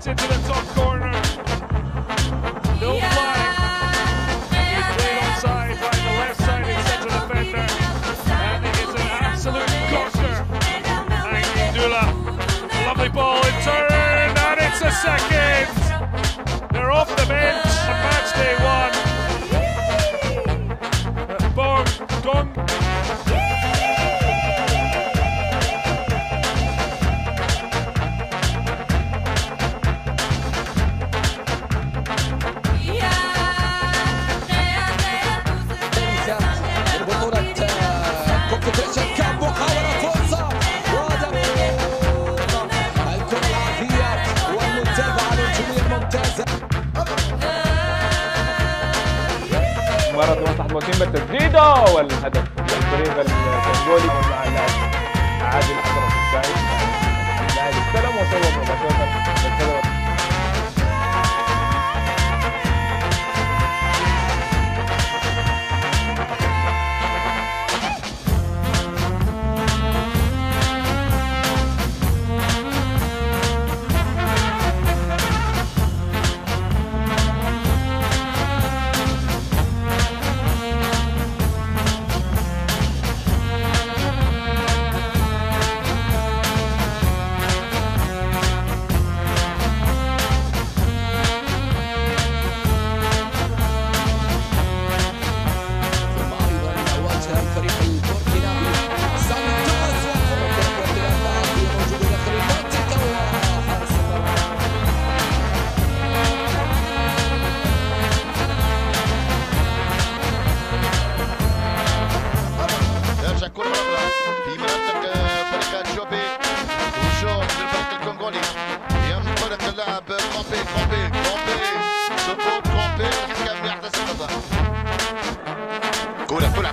gets into the top corner. No yeah, fly. Played by the left side defender. And an absolute Lovely ball in turn. And it's a second. They're off the bench. المباراه لمصلحه موكيمبا بالتسديدة والهدف الفريق الكونغولي مع اللاعب عادل حضرة السعيد اللاعب استلم وصوب مباشره trempé, trempé, trempé. Ce pot trempé, c'est qu'à merde, cool, la